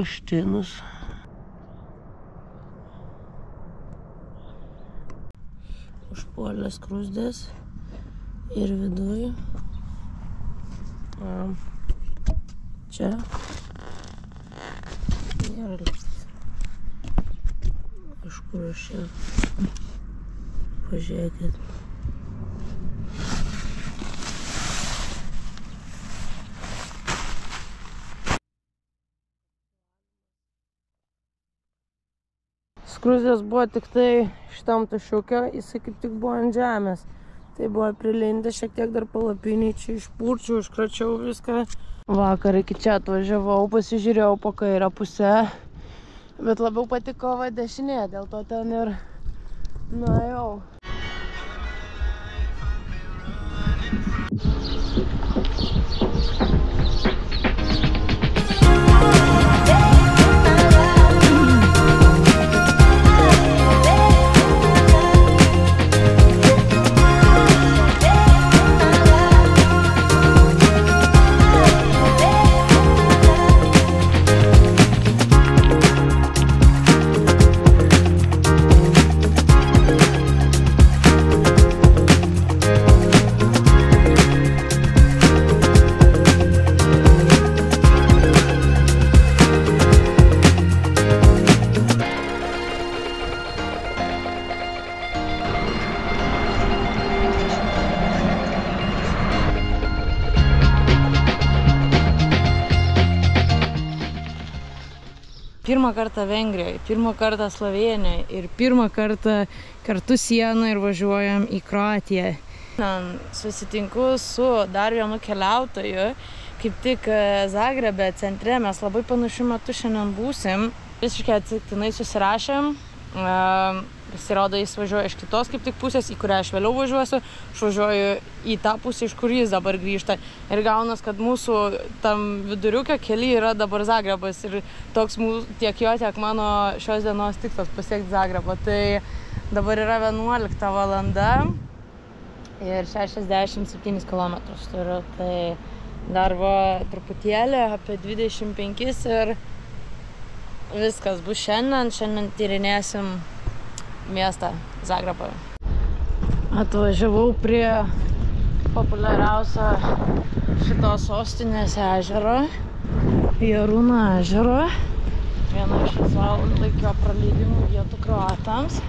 Paštinus. Užpuolės krūsdės ir viduj. Am, Čia. Nėra lygtis. Kažkur aš čia. Pažiūrėkit. Skruzės buvo tik tai šitam tašiukio, jisai kaip tik buvo ant žemės. Tai buvo prilindę šiek tiek dar palapiniai, čia išpurčiau, iškračiau viską. Vakar iki čia atvažiavau, pasižiūrėjau po kairę pusę, bet labiau patiko va dešinė, dėl to ten ir nuėjau. Pirmą kartą Vengrijoje, pirmą kartą Slovenijoje ir pirmą kartą kartu sieną ir važiuojam į Kroatiją. Susitinku su dar vienu keliautoju, kaip tik e, Zagrebe centre, mes labai panašiu metu šiandien būsim. Visiškai atsitiktinai susirašėm. Pasirodo, jis važiuoja iš kitos kaip tik pusės, į kurią aš vėliau važiuosiu. Aš važiuoju į tą pusę, iš kur jis dabar grįžta. Ir gaunas, kad mūsų tam viduriukio keli yra dabar Zagrebas. Ir toks mūsų, tiek jo, tiek mano šios dienos tikslas pasiekti Zagrebą. Tai dabar yra 11 valanda ir 67 km turiu. Tai dar va truputėlį, apie 25 ir viskas bus šiandien. Šiandien tyrinėsim miestą Zagrebą. Atvažiavau prie populiariausio šitos sostinės ežero, Jarūno ežero. Viena iš laisvalaikio praleidimų vietų kroatams,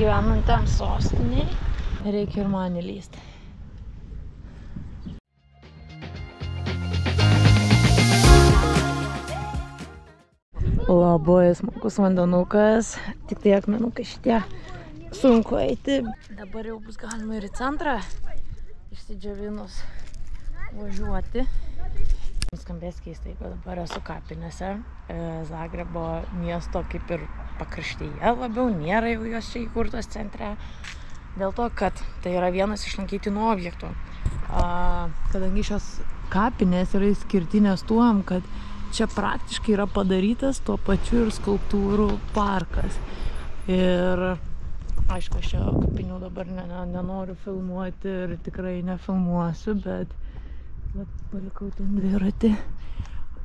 gyvenantiems sostiniai. Reikia ir man įlysti. Labai smagus vandenukas, tik tai akmenukai šitie sunku eiti. Dabar jau bus galima ir į centrą išsidžiavinus važiuoti. Skambės keistai, bet dabar esu kapinėse. E, Zagrebo miesto kaip ir pakraštyje labiau, nėra jau jos čia įkurtos centre. Dėl to, kad tai yra vienas iš lankytinų objektų. Kadangi šios kapinės yra išskirtinės tuom, kad čia praktiškai yra padarytas tuo pačiu ir skulptūrų parkas. Ir aišku, aš čia kapinių dabar ne, ne, nenoriu filmuoti ir tikrai nefilmuosiu, bet vat, palikau ten dviratį,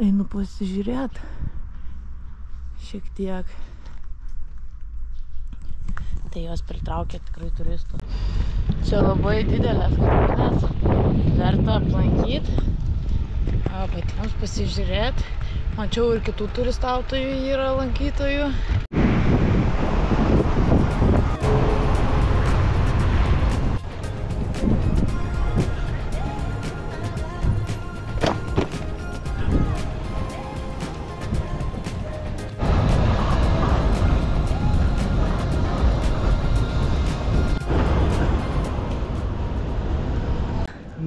einu pasižiūrėti šiek tiek. Tai jos pritraukia tikrai turistų. Čia labai didelės kapinės, verta aplankyti, pasižiūrėti. Mačiau ir kitų turistautojų yra lankytojų.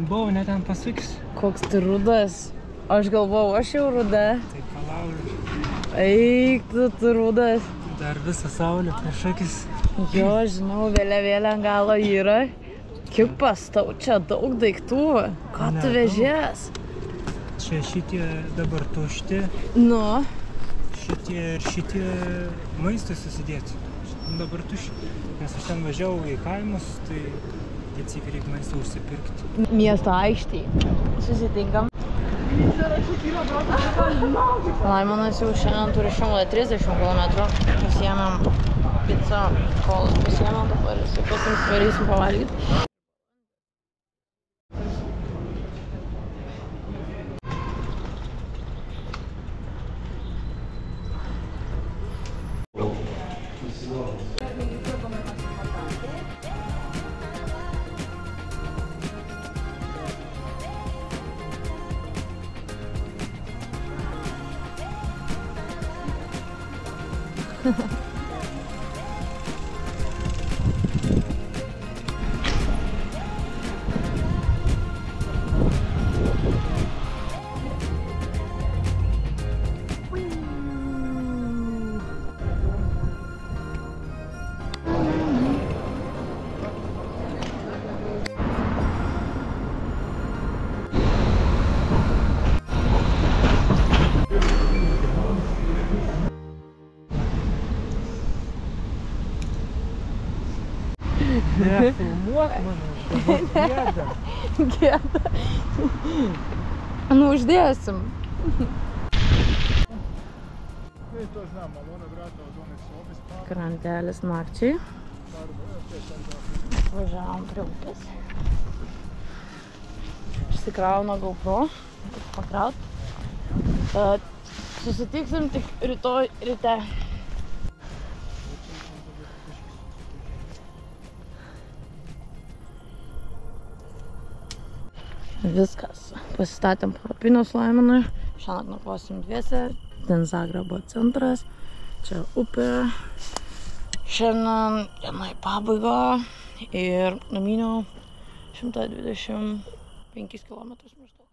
Buvau, net ten pasuks. Koks tu rudas. Aš galvojau, aš jau ruda. Tai palaužiu. Eik, tu, tu rudas. Dar visą saulę prieš akis. Jo, žinau, vėliavėlė ant galo yra. Kipas, tau čia daug daiktų. Ką tu Nedaug. vežės? Čia šitie dabar tušti, Nu, šitie ir šitie maistai susidėti. Dabar tušti. Nes aš ten važiavau į kaimus, tai atsikrėk maistą užsipirkti. miesto aikštėje. Susitinkam. Laimonas jau šiandien turi 130 km. Pasiėmėm pizzą, kolas pasiėmėm dabar ir su pasims varysim pavalgyti. Nefilmuok mano, dabar gėda. Gėda. Nu, uždėsim. Mi 呵 呵 vrata od one sobe spava. Krantelis nakčiai. Važiavom prie upės. Išsikrauna GoPro. Pakraut. Susitiksim tik rytoj ryte. Viskas. Pasistatėm palapinės laiminui. Šiandien nakvosim dviese. Ten Zagrebo centras. Čia upė. Šiandien diena į pabaigą ir numyniau 125 km maždaug.